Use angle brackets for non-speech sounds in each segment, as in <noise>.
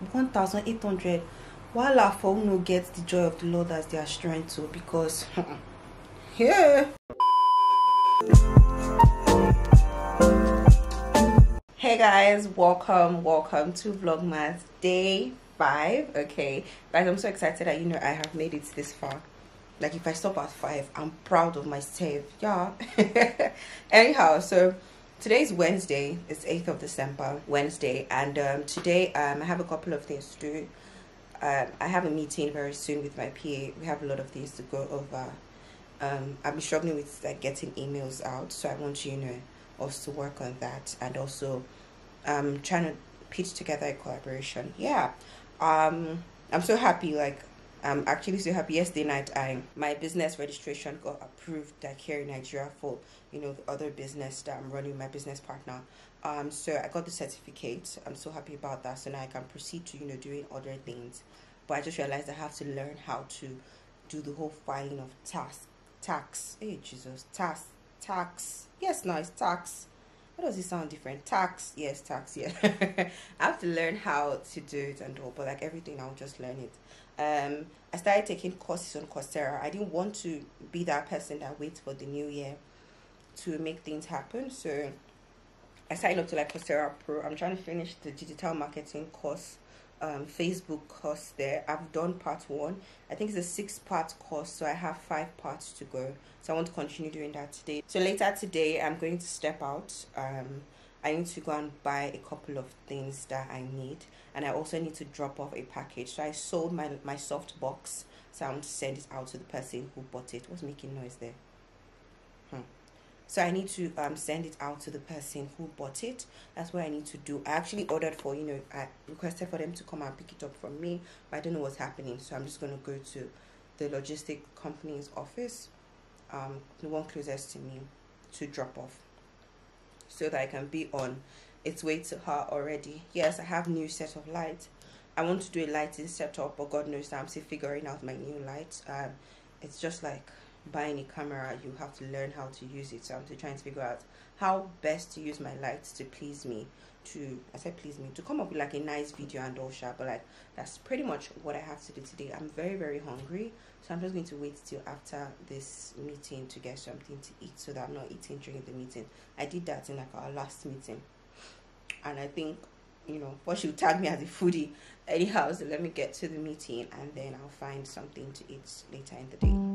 1800 while our phone no get the joy of the lord as their strength too because <laughs> yeah hey guys welcome welcome to vlogmas day five okay? Guys i'm so excited that you know i have made it this far. Like if i stop at five i'm proud of myself yeah. <laughs> Anyhow so today's wednesday it's 8th of december wednesday and um, today um, i have a couple of things to do. Um, i have a meeting very soon with my pa we have a lot of things to go over. Um, i've been struggling with like getting emails out so i want you, know us to work on that and also um trying to piece together a collaboration. Yeah um i'm so happy like I'm actually so happy. Yesterday night, I my business registration got approved here in Nigeria for you know the other business that I'm running with my business partner. Um, so I got the certificate. I'm so happy about that. So now I can proceed to you know doing other things. But I just realized I have to learn how to do the whole filing of tax, tax. Hey Jesus, tax, tax. Yes, no, it's tax. What does it sound different? Tax, yes, tax, yeah. <laughs> I have to learn how to do it and all, but like everything, I'll just learn it um, I started taking courses on Coursera. I didn't want to be that person that waits for the new year to make things happen. So I signed up to like Coursera Pro. I'm trying to finish the digital marketing course, um, Facebook course there. I've done part one. I think it's a six part course, so I have five parts to go. So I want to continue doing that today. So later today, I'm going to step out. Um, I need to go and buy a couple of things that I need and I also need to drop off a package. So I sold my my soft box so I want to send it out to the person who bought it. What's making noise there? So I need to um send it out to the person who bought it. That's what I need to do. I actually ordered for, you know, I requested for them to come and pick it up from me, but I don't know what's happening. So I'm just gonna go to the logistic company's office, um, the one closest to me, to drop off so that I can be on its way to her already. Yes, I have new set of lights. I want to do a lighting setup, but God knows that I'm still figuring out my new lights. Um, it's just like buying a camera, you have to learn how to use it. So I'm still trying to figure out how best to use my lights to please me. To I said please me to come up with like a nice video and all shot, but like that's pretty much what I have to do today. I'm very very hungry, so I'm just going to wait till after this meeting to get something to eat so that I'm not eating during the meeting. I did that in like our last meeting and I think you know what she'll tag me as a foodie anyhow so let me get to the meeting and then I'll find something to eat later in the day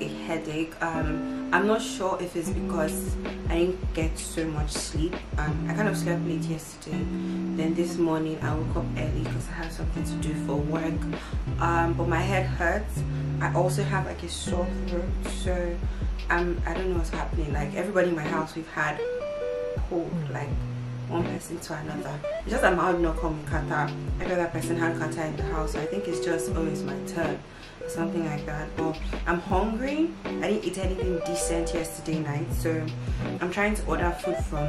a headache. Um i'm not sure if it's because i didn't get so much sleep. Um i kind of slept late yesterday. Then this morning i woke up early because i have something to do for work. Um but my head hurts. I also have like a sore throat. So um i don't know what's happening. Like everybody in my house we've had cold like one person to another. It's just I'm out not coming catarrh. Every other person had catarrh in the house. So I think it's just always my turn something like that. But I'm hungry. I didn't eat anything decent yesterday night, so I'm trying to order food from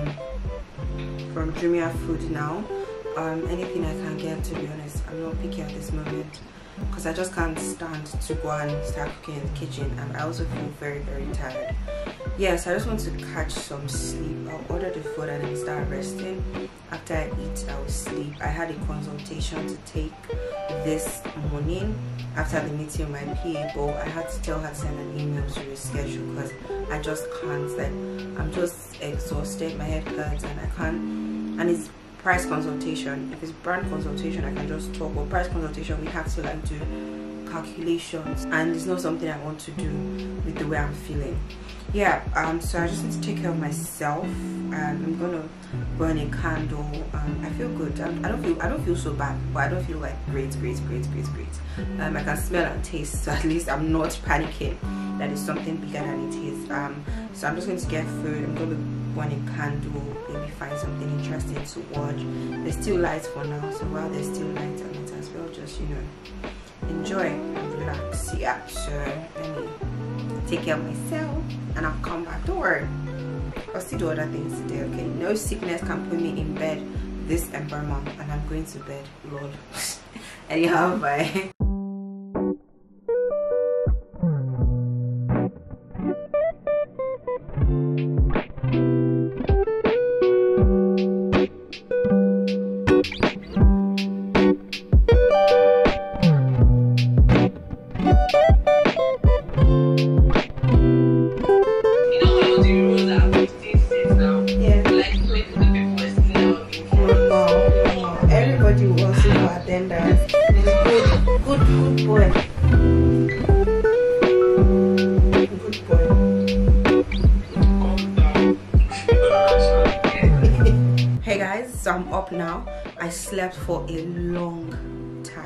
from Jumia Food now. Um, anything I can get to be honest. I'm not picky at this moment because I just can't stand to go and start cooking in the kitchen and I also feel very very tired yes i just want to catch some sleep i'll order the food and then start resting after i eat i'll sleep i had a consultation to take this morning after the meeting with my pa but i had to tell her to send an email to reschedule because i just can't like i'm just exhausted. My head hurts and i can't and it's price consultation. If it's brand consultation i can just talk but price consultation we have to like do calculations and it's not something i want to do with the way i'm feeling. Yeah um so i just need to take care of myself and i'm gonna burn a candle. Um i feel good. I do not feel i don't feel so bad but i don't feel like great great great great great. Um i can smell and taste so at least i'm not panicking that is something bigger than it is. Um so i'm just going to get food. I'm gonna burn a candle maybe find something interesting to watch. There's still lights for now so while there's still lights i might as well just you know enjoy and relax yeah so let me take care of myself and I'll come back. Don't worry. I'll still do other things today, okay? No sickness can put me in bed this ember month and I'm going to bed, Lord. <laughs> Anyhow, bye.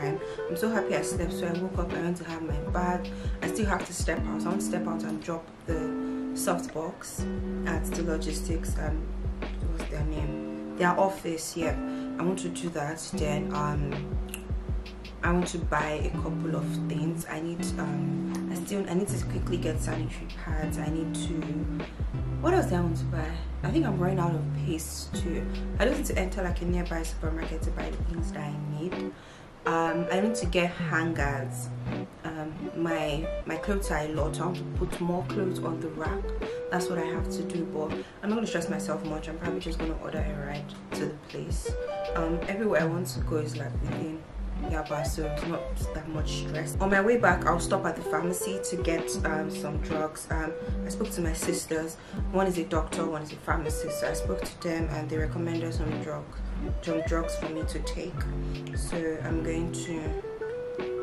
Time i'm so happy i slept so i woke up i went to have my bath i still have to step out so i want to step out and drop the soft box at the logistics um what's their name their office yeah i want to do that then um I want to buy a couple of things. I need um I still I need to quickly get sanitary pads. I need to what else do I want to buy? I think I'm running out of paste too. I don't need to enter like a nearby supermarket to buy the things that I need. Um, I need to get hangers. Um, my my clothes are a lot. I want to put more clothes on the rack. That's what I have to do. But I'm not gonna stress myself much. I'm probably just gonna order a ride to the place. Um, everywhere I want to go is like within Yaba, so it's not that much stress. On my way back, I'll stop at the pharmacy to get um, some drugs. Um, I spoke to my sisters. One is a doctor, one is a pharmacist. So I spoke to them and they recommended some drug, some drugs for me to take. So I'm going to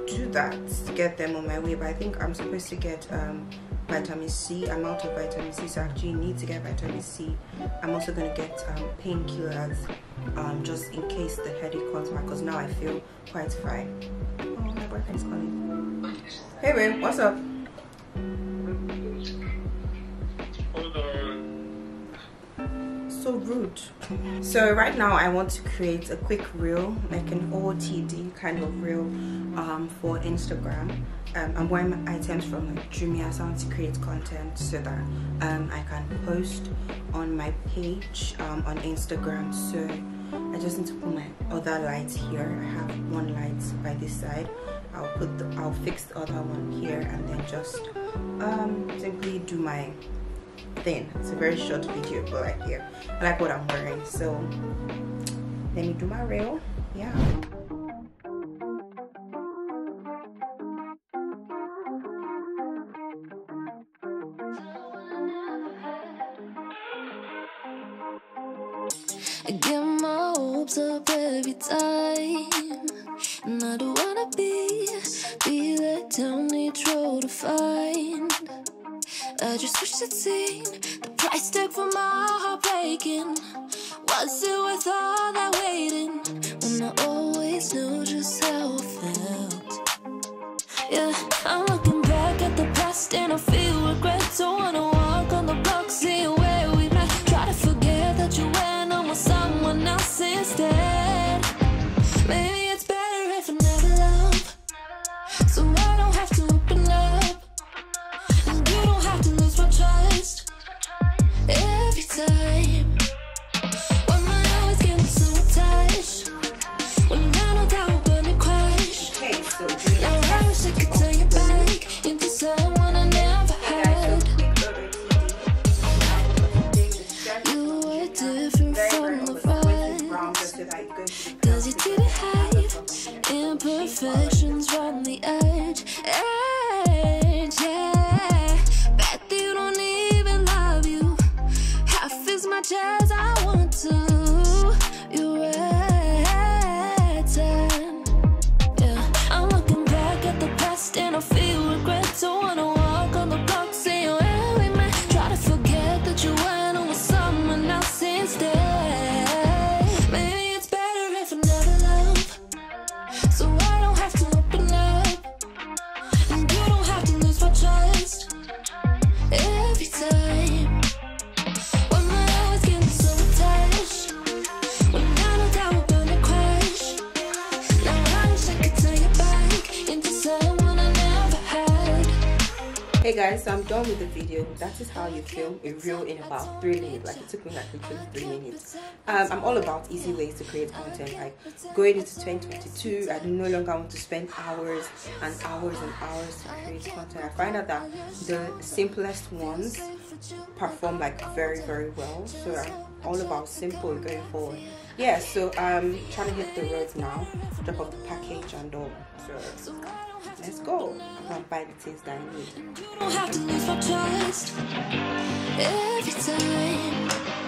do that to get them on my way. But I think I'm supposed to get um, vitamin C. I'm out of vitamin C, so I actually need to get vitamin C. I'm also going to get um, painkillers um, just in case the headache comes back because now I feel quite fine. Oh, my boyfriend is calling. Hey, babe, what's up? So rude. So right now I want to create a quick reel, like an OTD kind of reel um, for Instagram. Um, I'm wearing items from Jumia, so I want to create content so that um, I can post on my page um, on Instagram. So I just need to put my other lights here. I have one light by this side. I'll put the, I'll fix the other one here and then just um, simply do my thing. It's a very short video, but like here, I like what I'm wearing. So let me do my reel. Yeah. I get my hopes up every time. And I don't wanna be, be let down each road to find. I just wish I'd seen the price tag for my heart breaking. Was it worth all that waiting? When I always knew just how I felt. Yeah, I'm looking back at the past and I feel regret. Don't wanna Cause you didn't hide imperfections from the edge. Edge, yeah. Done with the video that is how you film a reel in about three minutes like it took me like literally three minutes. Um, i'm all about easy ways to create content like going into 2022 i do no longer want to spend hours and hours and hours to create content. I find out that the simplest ones perform like very very well. So i'm all about simple going forward yeah so i'm trying to hit the road now drop off the package and all so let's go and buy the things that I need. You don't have to lose my trust every time.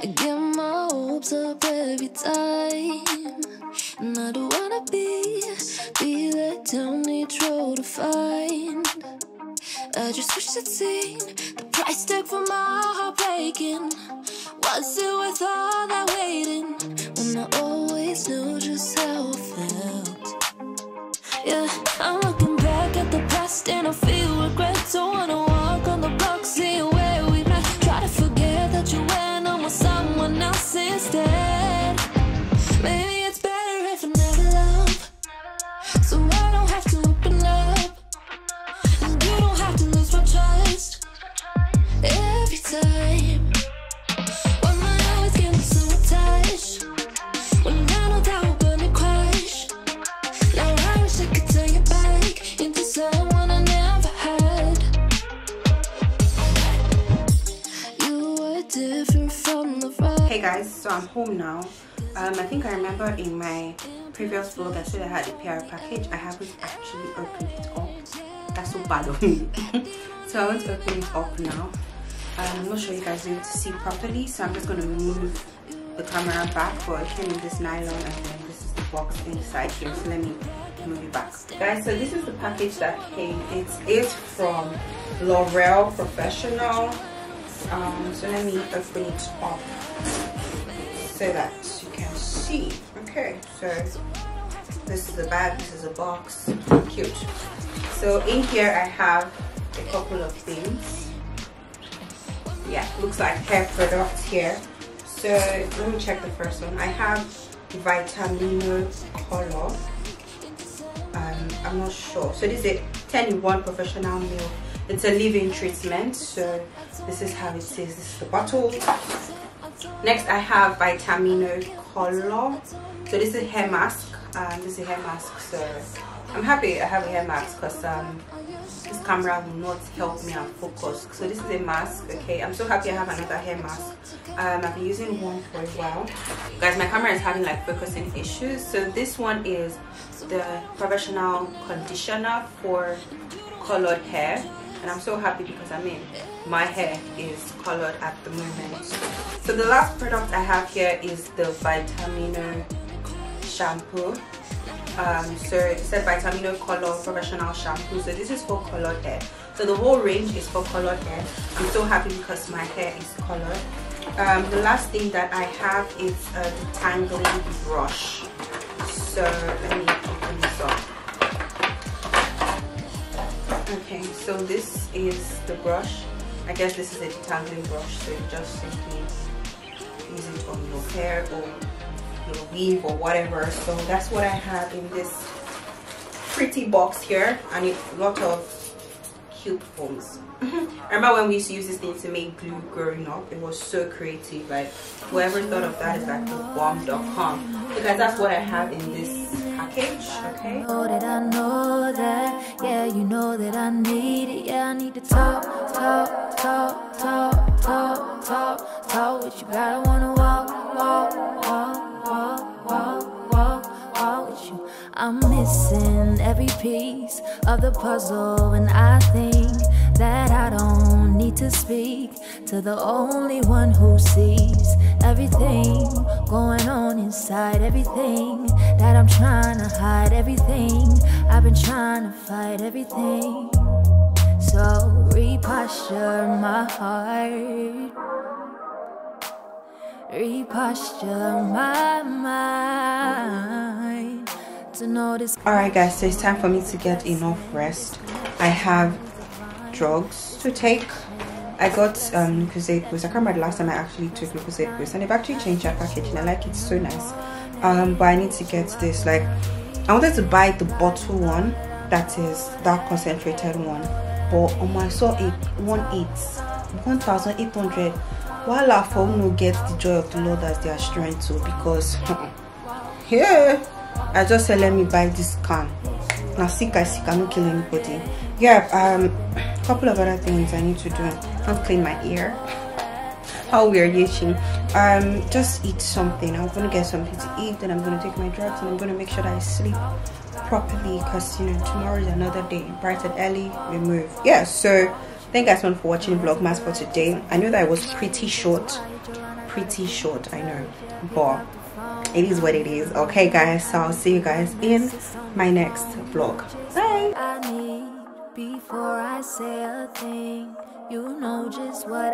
I get my hopes up every time. And I don't wanna be, be let down road to find. I just wish I'd seen the price tag for my heart breaking. Was it worth all that waiting? When I always knew just how I felt. Yeah, I'm looking back at the past and I feel regret. Don't Hey guys, so I'm home now. Um, I think I remember in my previous vlog I said I had a PR package. I haven't actually opened it up. That's so bad of me. <laughs> so I want to open it up now. Um, I'm not sure you guys are able to see properly, so I'm just going to move the camera back. But it came in this nylon, and then this is the box inside here. So let me move it back, guys. So this is the package that came. It is from L'Oreal Professional. Um, so let me open it up so that you can see. Okay, so this is the bag. This is a box. Cute. So in here I have a couple of things yeah looks like hair products here so let me check the first one i have vitamino color um, i'm not sure so this is a 10 in 1 professional meal it's a leave-in treatment so this is how it is. This is the bottle. Next i have vitamino color. So this is hair mask. Um, this is a hair mask so i'm happy i have a hair mask because um, this camera will not help me and focus. So this is a mask okay? I'm so happy i have another hair mask. Um, i've been using one for a while. Guys my camera is having like focusing issues. So this one is the professional conditioner for colored hair and i'm so happy because i mean my hair is colored at the moment so the last product i have here is the vitamino shampoo um, so it said Vitamino Color Professional Shampoo. So this is for colored hair. So the whole range is for colored hair. I'm so happy because my hair is colored. Um, the last thing that I have is a detangling brush. So let me Okay, so this is the brush. I guess this is a detangling brush. So just simply use it on your hair or your weave or whatever so that's what i have in this pretty box here and a lot of cute foams <laughs> remember when we used to use this thing to make glue growing up it was so creative like whoever thought of that is like the bomb.com because that's what i have in this package okay. know that I know that. Yeah you know that I need it. Yeah I need to talk talk talk talk talk talk talk with you. I wanna walk walk walk walk walk walk walk with you. I'm missing every piece of the puzzle, and I think that I don't need to speak to the only one who sees everything going on inside, everything that I'm trying to hide, everything I've been trying to fight, everything. So reposture my heart, reposture my mind to notice. Alright, guys, so it's time for me to get enough rest. I have drugs to take. I got um Lucozade boost. I can't remember the last time I actually took Lucozade boost, and they've actually changed their packaging. I like it, it's so nice. Um, but I need to get this. Like, I wanted to buy the bottle one that is that concentrated one, but on my saw it one eight one thousand eight hundred. While our phone will get the joy of the Lord as their strength too, because <laughs> yeah i just said let me buy this can now sick i sick i don't kill anybody yeah um a couple of other things i need to do. I'll clean my ear. How weird itching um just eat something. I'm gonna get something to eat then i'm gonna take my drugs and i'm gonna make sure that i sleep properly because you know tomorrow is another day. Bright and early we move yeah so thank you guys so much for watching vlogmas for today. I know that it was pretty short. Pretty short i know. But it is what it is. Okay guys so i'll see you guys in my next vlog. Bye before I say a thing. You know just what